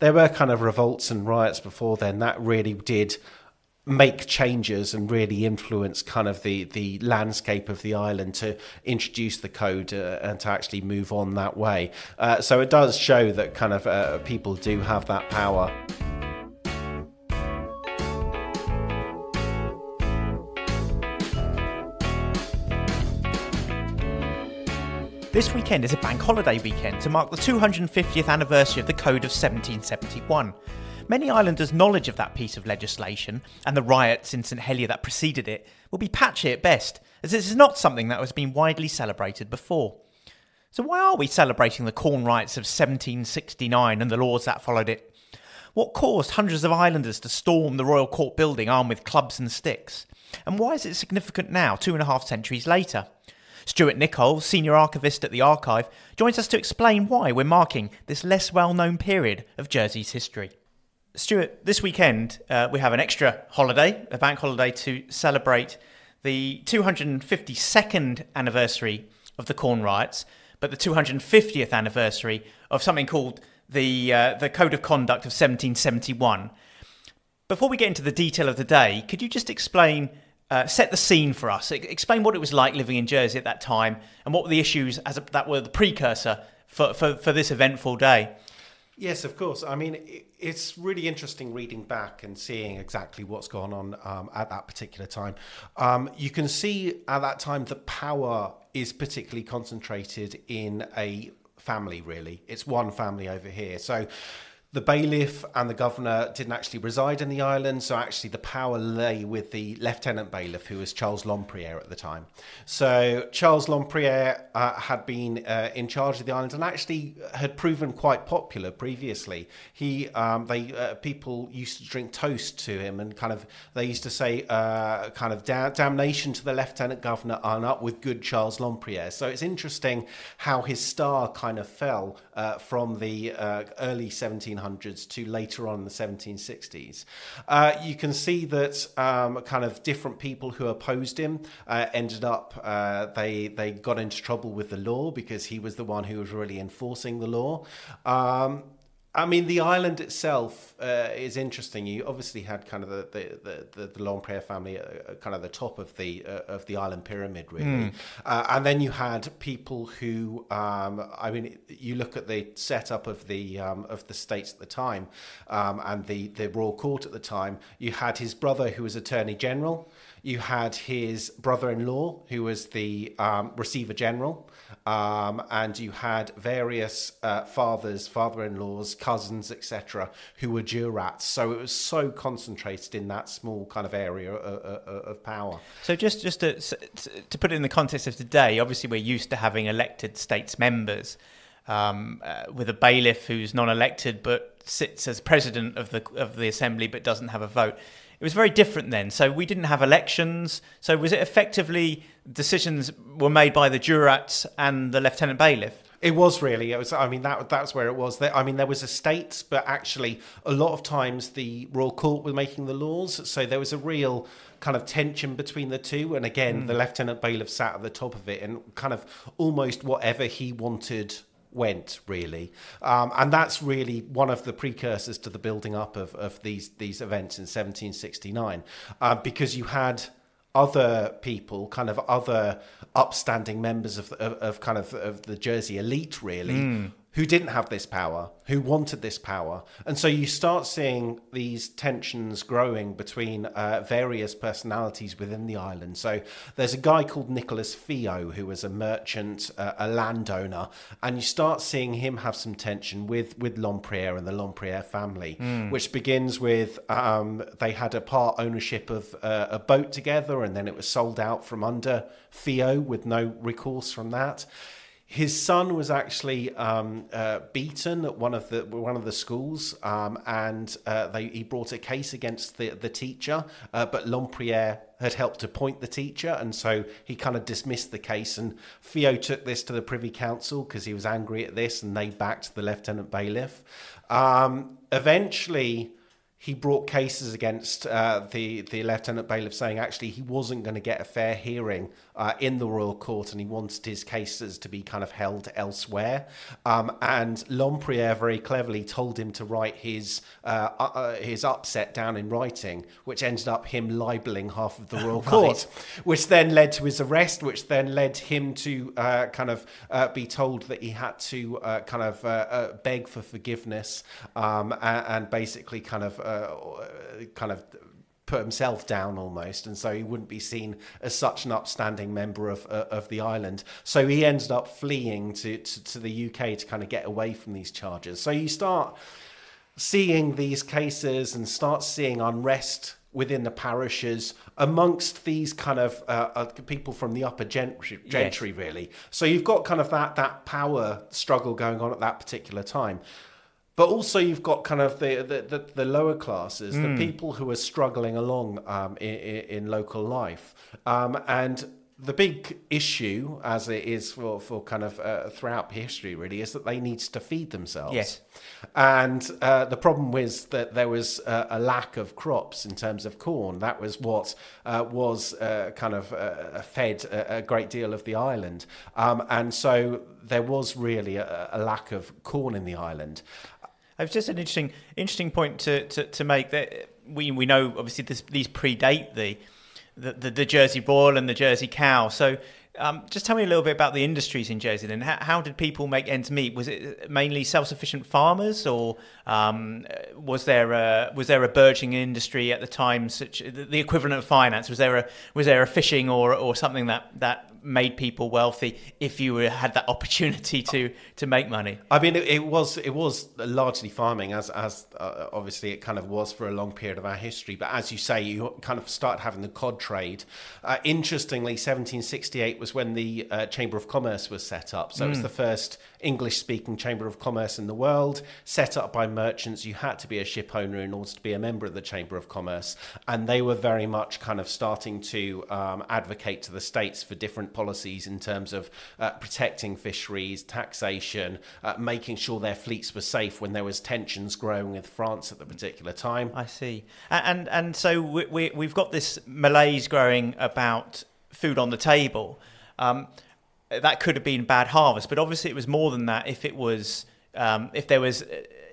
there were kind of revolts and riots before then that really did make changes and really influence kind of the the landscape of the island to introduce the code uh, and to actually move on that way. Uh, so it does show that kind of uh, people do have that power. This weekend is a bank holiday weekend to mark the 250th anniversary of the Code of 1771. Many islanders' knowledge of that piece of legislation and the riots in St Helier that preceded it will be patchy at best, as this is not something that has been widely celebrated before. So, why are we celebrating the Corn Riots of 1769 and the laws that followed it? What caused hundreds of islanders to storm the Royal Court building armed with clubs and sticks? And why is it significant now, two and a half centuries later? Stuart Nicolle, Senior Archivist at the Archive, joins us to explain why we're marking this less well known period of Jersey's history. Stuart, this weekend uh, we have an extra holiday, a bank holiday, to celebrate the 252nd anniversary of the Corn Riots, but the 250th anniversary of something called the, uh, the Code of Conduct of 1771. Before we get into the detail of the day, could you just explain uh, set the scene for us. Explain what it was like living in Jersey at that time and what were the issues as a, that were the precursor for, for, for this eventful day. Yes, of course. I mean, it's really interesting reading back and seeing exactly what's gone on um, at that particular time. Um, you can see at that time the power is particularly concentrated in a family, really. It's one family over here. So the bailiff and the governor didn't actually reside in the island, so actually the power lay with the lieutenant bailiff, who was Charles Lempriere at the time. So Charles Lempriere uh, had been uh, in charge of the island and actually had proven quite popular previously. He, um, they, uh, people used to drink toast to him, and kind of they used to say, uh, kind of da- damnation to the lieutenant governor and up with good Charles Lempriere. So it's interesting how his star kind of fell uh, from the uh, early 1700s 1700s to later on in the 1760s. Uh, you can see that um, kind of different people who opposed him uh, ended up, uh, they, they got into trouble with the law because he was the one who was really enforcing the law. Um, I mean, the island itself uh, is interesting. You obviously had kind of the the the, the Lempriere family, uh, kind of the top of the uh, of the island pyramid, really, mm. uh, and then you had people who, um, I mean, you look at the setup of the um, of the states at the time, um, and the the royal court at the time. You had his brother, who was attorney general. You had his brother-in-law, who was the um, receiver general um, and you had various uh, fathers, father-in-laws, cousins, etc., who were jurats. So it was so concentrated in that small kind of area of, of, of power. So just just to, to put it in the context of today, obviously we're used to having elected states members. Um, uh, with a bailiff who's non-elected but sits as president of the of the assembly but doesn't have a vote. It was very different then. So we didn't have elections. So was it effectively decisions were made by the jurats and the lieutenant bailiff? It was really. It was. I mean, that that's where it was. I mean, there was estates, but actually, a lot of times the royal court were making the laws, so there was a real kind of tension between the two. And again, mm. the lieutenant bailiff sat at the top of it, and kind of almost whatever he wanted went really. Um, and that's really one of the precursors to the building up of, of these these events in 1769 uh, because you had other people, kind of other upstanding members of, of, of kind of, of the Jersey elite, really, mm who didn't have this power, who wanted this power. And so you start seeing these tensions growing between uh, various personalities within the island. So there's a guy called Nicholas Fiott, who was a merchant, uh, a landowner, and you start seeing him have some tension with, with Lempriere and the Lempriere family, mm. which begins with um, they had a part ownership of uh, a boat together, and then it was sold out from under Fiott with no recourse from that. His son was actually um, uh, beaten at one of the one of the schools, um, and uh, they, he brought a case against the the teacher. Uh, but Lempriere had helped appoint the teacher, and so he kind of dismissed the case. And Fiott took this to the Privy Council because he was angry at this, and they backed the lieutenant bailiff. Um, eventually he brought cases against uh, the the lieutenant bailiff, saying actually he wasn't going to get a fair hearing uh, in the royal court, and he wanted his cases to be kind of held elsewhere. Um, and Lempriere very cleverly told him to write his uh, uh, uh his upset down in writing, which ended up him libeling half of the royal court, which then led to his arrest, which then led him to uh, kind of be told that he had to kind of beg for forgiveness um, and, and, basically kind of uh, kind of put himself down almost, and so he wouldn't be seen as such an upstanding member of uh, of the island. So he ended up fleeing to, to, to the UK to kind of get away from these charges. So you start seeing these cases and start seeing unrest within the parishes amongst these kind of uh, uh, people from the upper gentry, gentry yes. really. So you've got kind of that that power struggle going on at that particular time. But also, you've got kind of the the, the, the lower classes, mm. the hmm. people who are struggling along um, in, in, local life, um, and the big issue, as it is for, for kind of uh, throughout history, really, is that they need to feed themselves. Yes. And uh, the problem was that there was uh, a lack of crops in terms of corn. That was what uh, was uh, kind of uh, fed a, a, great deal of the island. Um, and so there was really a, a lack of corn in the island. It's just an interesting interesting point to, to, to make that we we know obviously this, these predate the, the, the the Jersey Royal and the Jersey Cow. So um, just tell me a little bit about the industries in Jersey. Then, how, how did people make ends meet? Was it mainly self-sufficient farmers, or um, was there a, was there a burgeoning industry at the time, such the equivalent of finance? Was there a was there a fishing or or something that that made people wealthy if you had that opportunity to to make money. I mean, it, it was it was largely farming, as as uh, obviously it kind of was for a long period of our history. But as you say, you kind of start having the cod trade. Uh, interestingly, 1768 was when the uh, Chamber of Commerce was set up. So mm. it was hmm. the first English speaking chamber of commerce in the world, set up by merchants. You had to be a ship owner in order to be a member of the Chamber of Commerce. And they were very much kind of starting to um, advocate to the states for different policies in terms of uh, protecting fisheries, taxation, uh, making sure their fleets were safe when there was tensions growing with France at the particular time. I see. And, and, so we, we, we've got this malaise growing about food on the table. Um, that could have been bad harvest, but obviously it was more than that. If it was, um, if there was,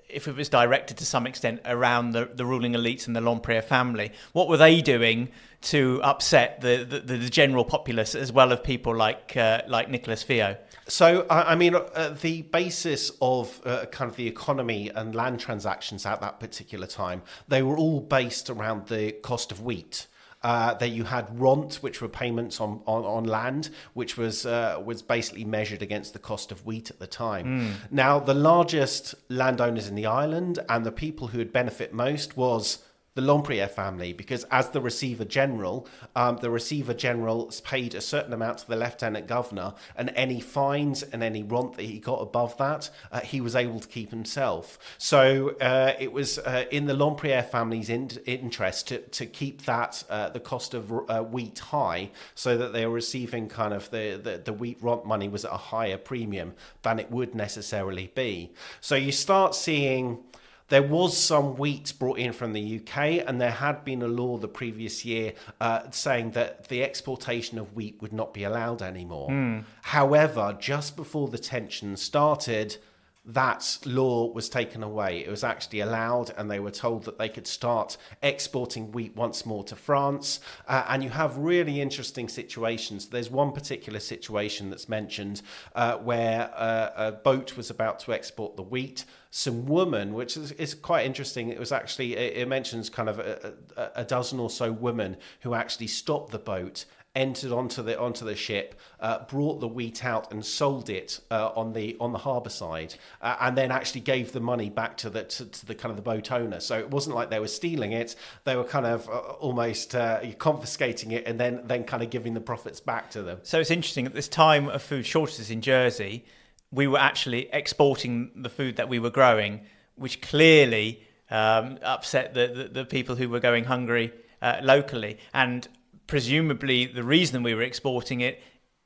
if it was directed to some extent around the, the ruling elites and the Lempriere family, what were they doing to upset the, the, the general populace as well as people like uh, like Nicholas Fiott? So, I mean, uh, the basis of uh, kind of the economy and land transactions at that particular time, they were all based around the cost of wheat. Uh, that you had rent, which were payments on, on, on land, which was uh, was basically measured against the cost of wheat at the time. Mm. Now, the largest landowners in the island and the people who would benefit most was the Lempriere family because as the receiver general, um, the receiver general paid a certain amount to the lieutenant governor, and any fines and any rent that he got above that, uh, he was able to keep himself. So uh, it was uh, in the Lempriere family's in- interest to, to keep that uh, the cost of uh, wheat high, so that they were receiving kind of the, the the wheat rent money was at a higher premium than it would necessarily be. So you start seeing there was some wheat brought in from the UK, and there had been a law the previous year uh, saying that the exportation of wheat would not be allowed anymore. Mm. However, just before the tension started, that law was taken away. It was actually allowed, and they were told that they could start exporting wheat once more to France. Uh, and you have really interesting situations. There's one particular situation that's mentioned uh, where uh, a boat was about to export the wheat some women, which is, is quite interesting. It was actually, it, it mentions kind of a, a, a, dozen or so women who actually stopped the boat, entered onto the onto the ship, uh, brought the wheat out and sold it uh, on the on the harbour side, uh, and then actually gave the money back to the to, to, the kind of the boat owner. So it wasn't like they were stealing it; they were kind of uh, almost uh, confiscating it and then then kind of giving the profits back to them. So it's interesting at this time of food shortages in Jersey we were actually exporting the food that we were growing, which clearly um, upset the, the, the, people who were going hungry uh, locally. And presumably, the reason we were exporting it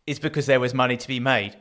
is because there was money to be made.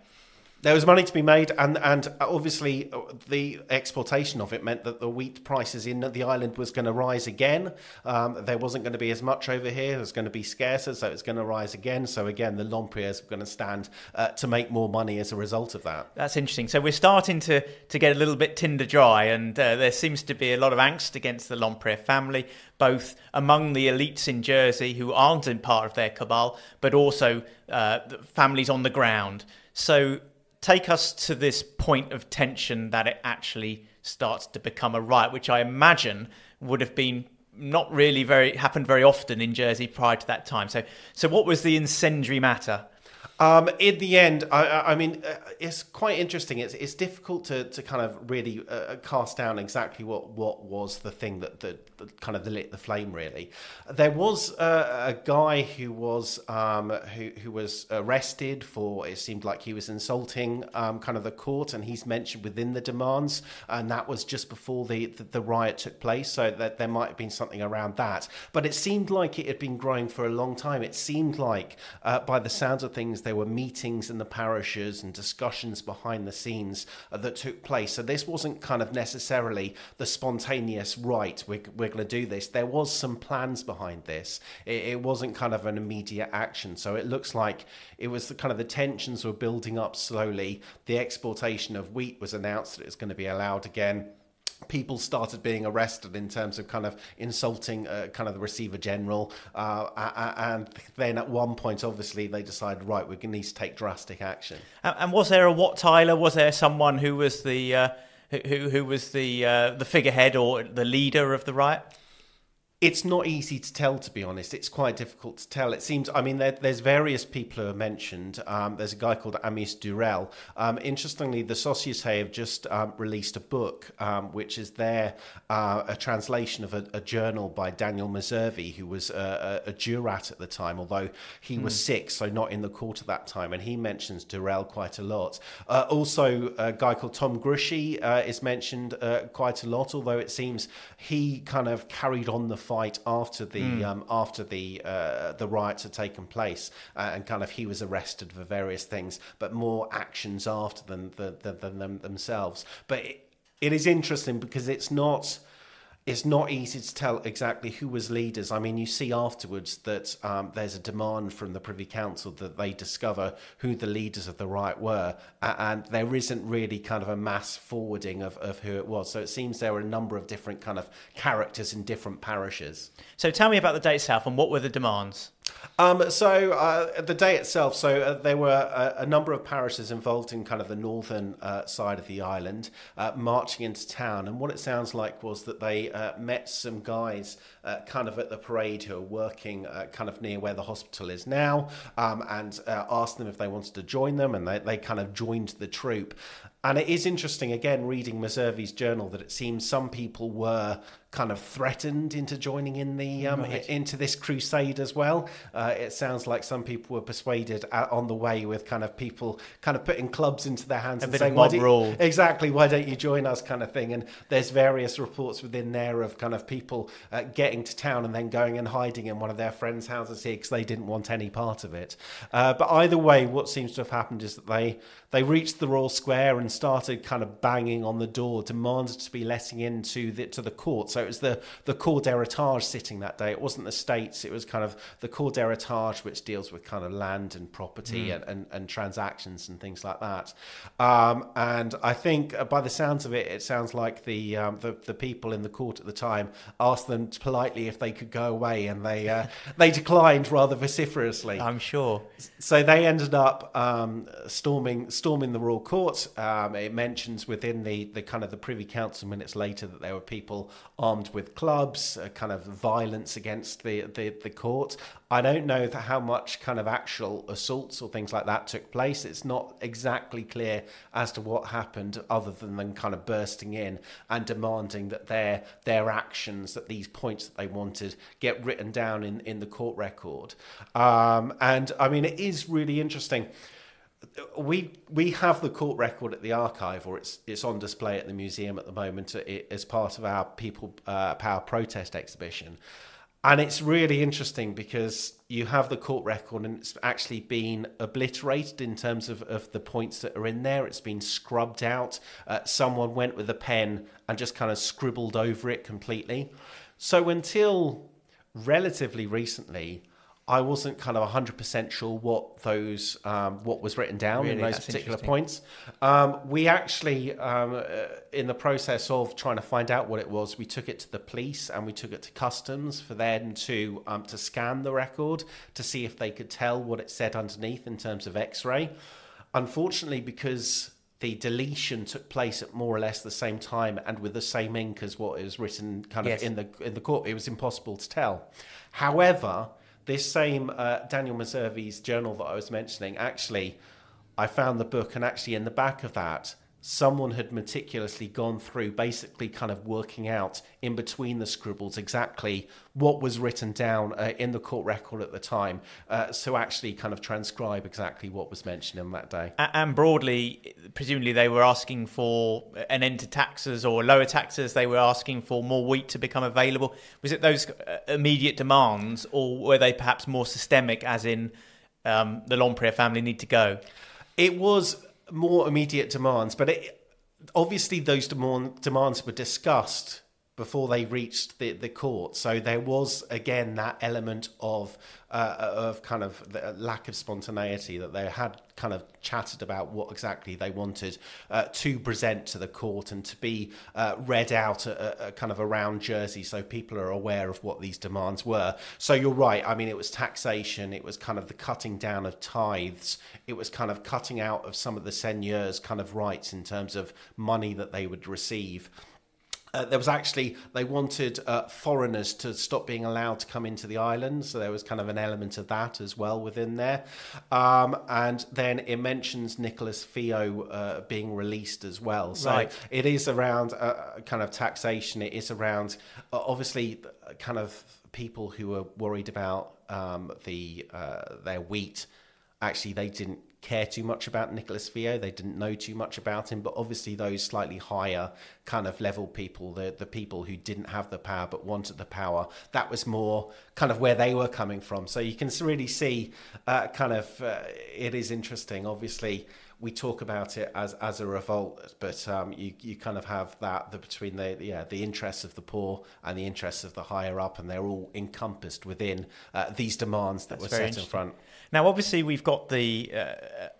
There was money to be made, and and obviously uh, the exportation of it meant that the wheat prices in the island was going to rise again. Um, there wasn't going to be as much over here; it was going to be scarcer, so it's going to rise again. So again, the Lemprieres were going to stand uh, to make more money as a result of that. That's interesting. So we're starting to to get a little bit tinder dry, and uh, there seems to be a lot of angst against the Lempriere family, both among the elites in Jersey who aren't in part of their cabal, but also uh, families on the ground. So take us to this point of tension that it actually starts to become a riot, which I imagine would have been not really very happened very often in Jersey prior to that time. So, so what was the incendiary matter? Um, in the end, I, I mean, uh, it's quite interesting. It's it's difficult to, to kind of really uh, cast down exactly what, what was the thing that, that, that kind of lit the flame. Really, there was uh, a guy who was um, who who was arrested for it seemed like he was insulting um, kind of the court, and he's mentioned within the demands, and that was just before the, the, the riot took place. So that there might have been something around that, but it seemed like it had been growing for a long time. It seemed like, uh, by the sounds of things, there were meetings in the parishes and discussions behind the scenes uh, that took place. So this wasn't kind of necessarily the spontaneous right. We're, we're going to do this. There was some plans behind this. It, it wasn't kind of an immediate action. So it looks like it was the, kind of the tensions were building up slowly. The exportation of wheat was announced that it's going to be allowed again people started being arrested in terms of kind of insulting uh, kind of the receiver general. Uh, and then at one point obviously they decided right we need to take drastic action. And was there a Wat Tyler? Was there someone who was the uh, who who was the uh, the figurehead or the leader of the riot it's not easy to tell, to be honest. It's quite difficult to tell. It seems, I mean, there, there's various people who are mentioned. Um, there's a guy called Amice Durel. Um, interestingly, the Societe have just um, released a book, um, which is there, uh, a translation of a, a, journal by Daniel Messervy, who was a, a, a jurat at the time, although he mm. was hmm. sick, so not in the court at that time. And he mentions Durel quite a lot. Uh, also, a guy called Tom Gruchy uh, is mentioned uh, quite a lot, although it seems he kind of carried on the fight after the mm. um, after the uh, the riots had taken place, uh, and kind of he was arrested for various things, but more actions after than than, than them themselves. But it, it is interesting because it's not it's not easy to tell exactly who was leaders. I mean, you see afterwards that um, there's a demand from the Privy Council that they discover who the leaders of the right were, and there isn't really kind of a mass forwarding of, of who it was. So it seems there were a number of different kind of characters in different parishes. So tell me about the day itself and what were the demands? Um, so uh, the day itself, so uh, there were a, a, number of parishes involved in kind of the northern uh, side of the island uh, marching into town, and what it sounds like was that they uh, met some guys uh, kind of at the parade who are working kind of near where the hospital is now, um, and asked them if they wanted to join them, and they, they kind of joined the troop. And it is interesting, again, reading Messervy's journal, that it seems some people were kind of threatened into joining in the um, right. into this crusade as well. Uh, it sounds like some people were persuaded on the way with kind of people kind of putting clubs into their hands a and saying, mob rule. exactly, why don't you join us, kind of thing. And there's various reports within there of kind of people uh, getting to town and then going and hiding in one of their friends' houses here because they didn't want any part of it. Uh, but either way, what seems to have happened is that they they reached the Royal Square and started kind of banging on the door, demanded to be letting into the to the court. So it was the the Cour d'Héritage sitting that day. It wasn't the states. It was kind of the Cour d'Héritage, which deals with kind of land and property mm. and, and, and, transactions and things like that. Um, and I think uh, by the sounds of it, it sounds like the, um, the the people in the court at the time asked them politely if they could go away, and they uh, they declined rather vociferously. I'm sure. So they ended up um, storming storming the royal court. Um, it mentions within the the kind of the Privy Council minutes later that there were people armed with clubs, uh, kind of violence against the, the, the court. I don't know how much kind of actual assaults or things like that took place. It's not exactly clear as to what happened, other than them kind of bursting in and demanding that their their actions, that these points that they wanted, get written down in, in the court record. Um, and I mean, it is really interesting we we have the court record at the archive, or it's it's on display at the museum at the moment as part of our People uh, Power protest exhibition. And it's really interesting because you have the court record and it's actually been obliterated in terms of, of the points that are in there. It's been scrubbed out. Uh, someone went with a pen and just kind of scribbled over it completely. So until relatively recently, I wasn't kind of 100% sure what those um, what was written down Really? in those particular points. Um, we actually, um, uh, in the process of trying to find out what it was, we took it to the police and we took it to customs for them to um, to scan the record to see if they could tell what it said underneath in terms of X-ray. Unfortunately, because the deletion took place at more or less the same time and with the same ink as what is written kind of Yes. in the in the court. It was impossible to tell. However, this same uh, Daniel Messervy's journal that I was mentioning, actually, I found the book, and actually in the back of that, someone had meticulously gone through, basically kind of working out in between the scribbles exactly what was written down uh, in the court record at the time, uh, so actually kind of transcribe exactly what was mentioned on that day. And broadly, presumably they were asking for an end to taxes or lower taxes. They were asking for more wheat to become available. Was it those uh, immediate demands, or were they perhaps more systemic, as in um, the Lempriere family need to go? It was more immediate demands, but it, obviously those demand, demands were discussed before they reached the, the court. So there was again that element of uh, of kind of the lack of spontaneity that they had kind of chatted about what exactly they wanted uh, to present to the court and to be uh, read out a, a kind of around Jersey so people are aware of what these demands were. So you're right. I mean, it was taxation. It was kind of the cutting down of tithes. It was kind of cutting out of some of the seigneurs' kind of rights in terms of money that they would receive. Uh, there was actually they wanted uh, foreigners to stop being allowed to come into the island, so there was kind of an element of that as well within there. Um, and then it mentions Nicholas Fiott uh, being released as well. So Right. it is around uh, kind of taxation. It is around uh, obviously uh, kind of people who are worried about um, the uh, their wheat actually they didn't care too much about Nicholas Fiott. They didn't know too much about him. But obviously, those slightly higher kind of level people, the the people who didn't have the power but wanted the power, that was more kind of where they were coming from. So you can really see, uh, kind of, uh, it is interesting. Obviously. We talk about it as, as a revolt, but um, you, you kind of have that the, between the yeah the interests of the poor and the interests of the higher up, and they're all encompassed within uh, these demands that That's were set in front. Now, obviously, we've got the uh,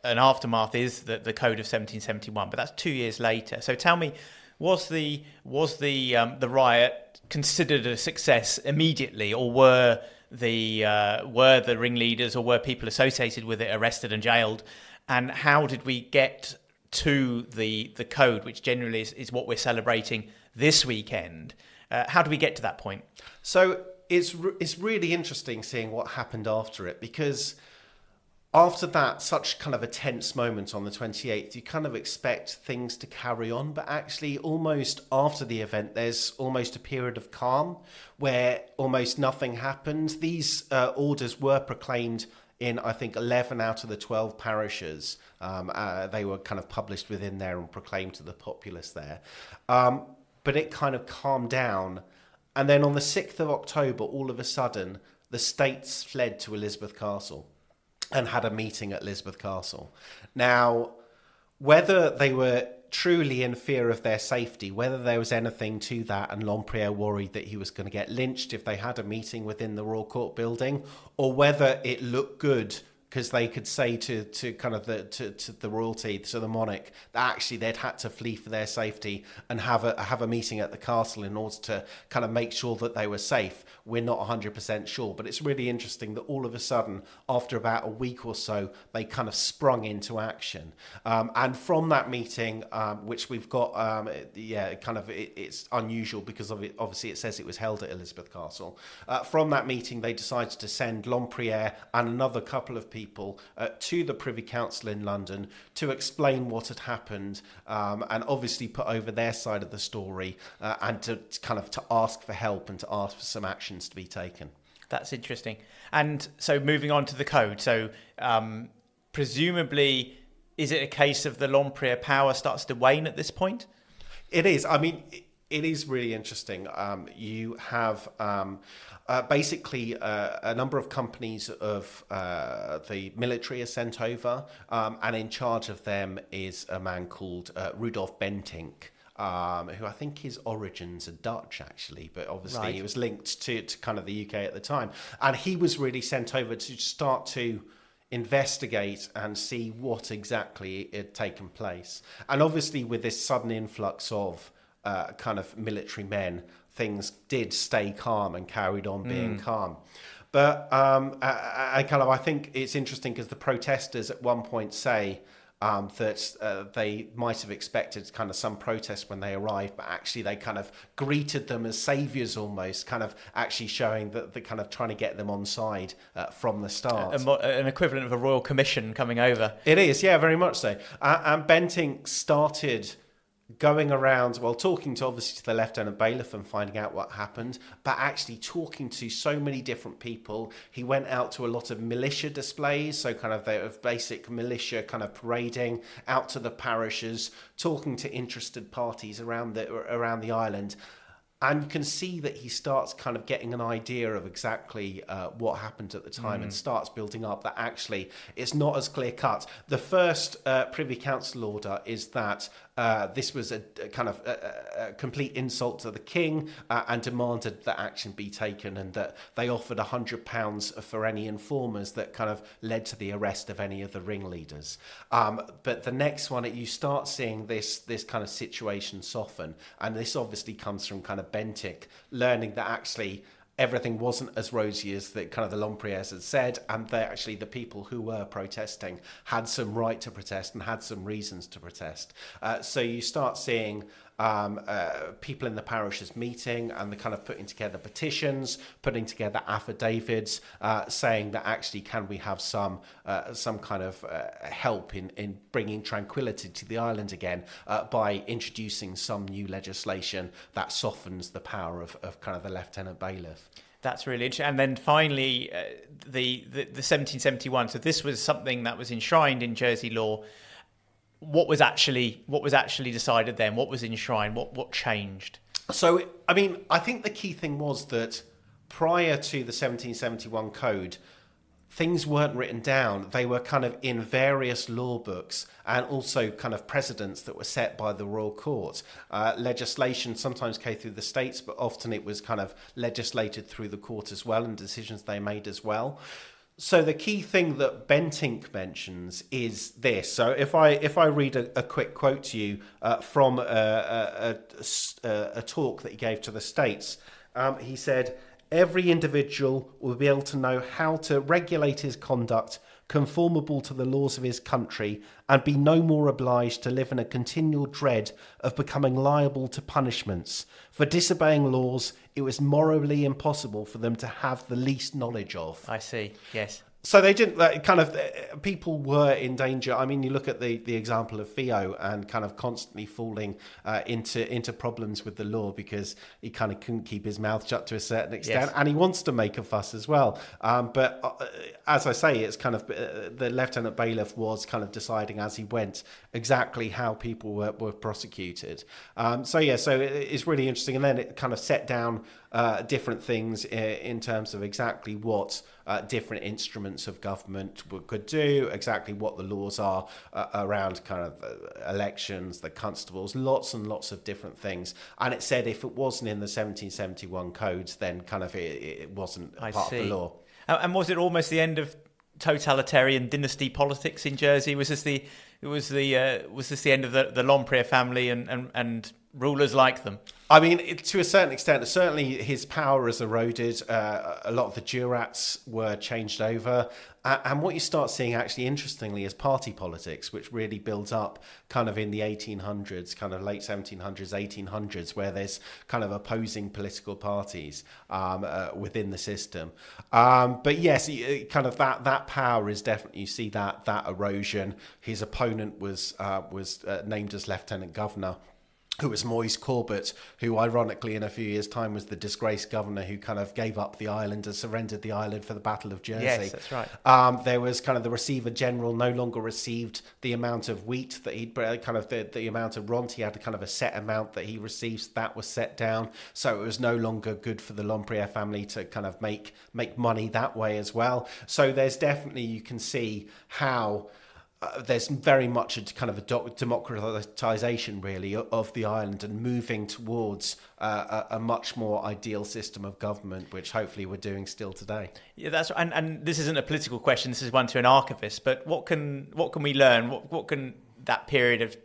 an aftermath is the, the Code of 1771, but that's two years later. So, tell me, was the was the um, the riot considered a success immediately, or were the uh, were the ringleaders or were people associated with it arrested and jailed? And how did we get to the the code, which generally is, is what we're celebrating this weekend? Uh, how do we get to that point? So it's re- it's really interesting seeing what happened after it because after that such kind of a tense moment on the 28th you kind of expect things to carry on but actually almost after the event there's almost a period of calm where almost nothing happened these uh, orders were proclaimed in I think 11 out of the 12 parishes. Um, uh, they were kind of published within there and proclaimed to the populace there. Um, but it kind of calmed down. And then on the 6th of October, all of a sudden, the states fled to Elizabeth Castle and had a meeting at Lisbeth Castle. Now, whether they were truly in fear of their safety, whether there was anything to that, and Lempriere worried that he was going to get lynched if they had a meeting within the Royal Court building, or whether it looked good because they could say to, to kind of the to, to the royalty to the monarch that actually they'd had to flee for their safety and have a have a meeting at the castle in order to kind of make sure that they were safe. We're not 100% sure, but it's really interesting that all of a sudden, after about a week or so, they kind of sprung into action. Um, and from that meeting, um, which we've got, um, yeah, kind of it, it's unusual because of it, obviously it says it was held at Elizabeth Castle. Uh, from that meeting, they decided to send Lempriere and another couple of people uh, to the Privy Council in London to explain what had happened um, and obviously put over their side of the story uh, and to, to kind of to ask for help and to ask for some actions to be taken. That's interesting. And so moving on to the code. So um, presumably, is it a case of the Lempriere power starts to wane at this point? It is. I mean, it is really interesting. Um, you have um, uh, basically uh, a number of companies of uh, the military are sent over, um, and in charge of them is a man called uh, Rudolf Bentinck. Um, who I think his origins are Dutch, actually, but obviously Right. he was linked to, to kind of the UK at the time. And he was really sent over to start to investigate and see what exactly had taken place. And obviously, with this sudden influx of uh, kind of military men, things did stay calm and carried on being calm. But um, I, I kind of I think it's interesting because the protesters at one point say um, that uh, they might have expected kind of some protest when they arrived, but actually they kind of greeted them as saviors almost, kind of actually showing that they're kind of trying to get them on side uh, from the start. A mo- an equivalent of a royal commission coming over. It is, yeah, very much so. Uh, and Bentinck started going around, well, talking to obviously to the lieutenant bailiff and finding out what happened, but actually talking to so many different people. He went out to a lot of militia displays, so kind of the of basic militia kind of parading out to the parishes, talking to interested parties around the around the island. And you can see that he starts kind of getting an idea of exactly uh, what happened at the time and starts building up that actually it's not as clear cut. The first uh, Privy Council order is that uh, this was a, a kind of a, a- complete insult to the king uh, and demanded that action be taken and that they offered a hundred pounds for any informers that kind of led to the arrest of any of the ringleaders. Um, but the next one, you start seeing this this kind of situation soften, and this obviously comes from kind of Bentinck learning that actually everything wasn't as rosy as the kind of the Lemprieres had said, and that actually the people who were protesting had some right to protest and had some reasons to protest. Uh, so you start seeing um, uh, people in the parishes meeting and the kind of putting together petitions, putting together affidavits, uh, saying that actually can we have some uh, some kind of uh, help in in bringing tranquility to the island again uh, by introducing some new legislation that softens the power of, of kind of the lieutenant bailiff. That's really interesting. And then finally, uh, the, the the 1771. So this was something that was enshrined in Jersey law. What was actually what was actually decided then? What was enshrined? What what changed? So, I mean, I think the key thing was that prior to the 1771 code, things weren't written down. They were kind of in various law books and also kind of precedents that were set by the royal court. Uh, legislation sometimes came through the states, but often it was kind of legislated through the court as well and decisions they made as well. So the key thing that Bentinck mentions is this. So if I if I read a, a quick quote to you uh, from a, a, a, a talk that he gave to the states, um, he said, "Every individual will be able to know how to regulate his conduct." Conformable to the laws of his country, and be no more obliged to live in a continual dread of becoming liable to punishments. For disobeying laws, it was morally impossible for them to have the least knowledge of I see. Yes. So they didn't like, kind of uh, people were in danger. I mean you look at the the example of Fiott and kind of constantly falling uh, into into problems with the law because he kind of couldn't keep his mouth shut to a certain extent Yes. and he wants to make a fuss as well. Um, but uh, as i say it's kind of uh, the lieutenant bailiff was kind of deciding as he went exactly how people were, were prosecuted. Um, so yeah so it, it's really interesting. And then it kind of set down uh, different things in, terms of exactly what uh, different instruments of government could do, exactly what the laws are uh, around kind of uh, elections, the constables, lots and lots of different things. And it said if it wasn't in the 1771 codes, then kind of it, it wasn't I part see. of the law. And, and was it almost the end of totalitarian dynasty politics in Jersey? Was this the was the uh, was this the end of the the Lempriere family and, and, and rulers like them? I mean, to a certain extent, certainly his power has eroded. Uh, a lot of the jurats were changed over. Uh, and what you start seeing, actually, interestingly, is party politics, which really builds up kind of in the 1800s, kind of late 1700s, 1800s, where there's kind of opposing political parties um, uh, within the system. Um, but yes, kind of that that power is definitely you see that that erosion. His opponent was uh, was uh, named as lieutenant governor who was Moise Corbet, who ironically in a few years' time was the disgraced governor who kind of gave up the island and surrendered the island for the Battle of Jersey. Yes, that's right. Um, there was kind of the receiver general no longer received the amount of wheat that he'd kind of the, the amount of rent He had a kind of a set amount that he received that was set down. So it was no longer good for the Lempriere family to kind of make make money that way as well. So there's definitely you can see how uh, there's very much a kind of a democratization really of the island and moving towards uh, a, a, much more ideal system of government which hopefully we're doing still today. Yeah that's and, and this isn't a political question this is one to an archivist but what can what can we learn? What, what can that period of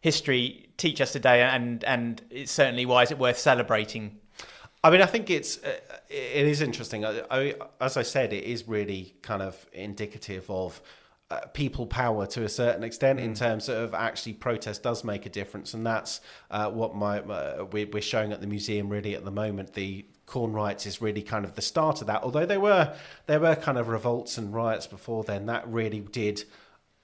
history teach us today? And and it's certainly why is it worth celebrating? I mean, I think it's uh, it is interesting. I, I, as I said, it is really kind of indicative of uh, people power to a certain extent mm. in terms of actually protest does make a difference, and that's uh, what my uh, we're, we're showing at the museum really at the moment. The corn riots is really kind of the start of that. Although there were there were kind of revolts and riots before then, that really did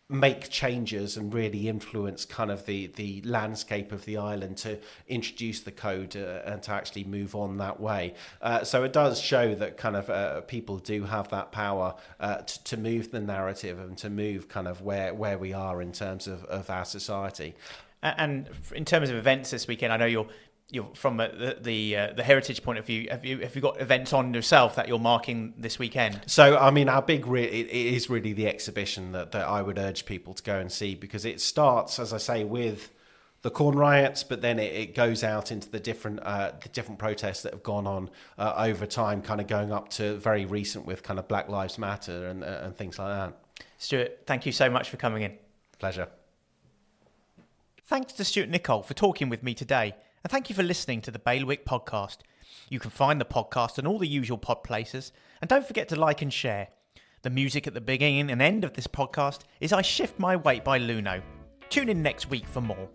make changes and really influence kind of the the landscape of the island to introduce the code uh, and to actually move on that way. Uh, so it does show that kind of uh, people do have that power uh, to, to move the narrative and to move kind of where where we are in terms of, of our society. And in terms of events this weekend, I know you're you're from the the, uh, the heritage point of view. Have you have you got events on yourself that you're marking this weekend? So I mean, our big re- it, it is really the exhibition that, that I would urge people to go and see because it starts, as I say, with the corn riots, but then it, it goes out into the different uh, the different protests that have gone on uh, over time, kind of going up to very recent with kind of Black Lives Matter and uh, and things like that. Stuart, thank you so much for coming in. Pleasure. Thanks to Stuart Nicolle for talking with me today. And thank you for listening to the Bailiwick podcast. You can find the podcast on all the usual pod places. And don't forget to like and share. The music at the beginning and end of this podcast is I Shift My Weight by Luno. Tune in next week for more.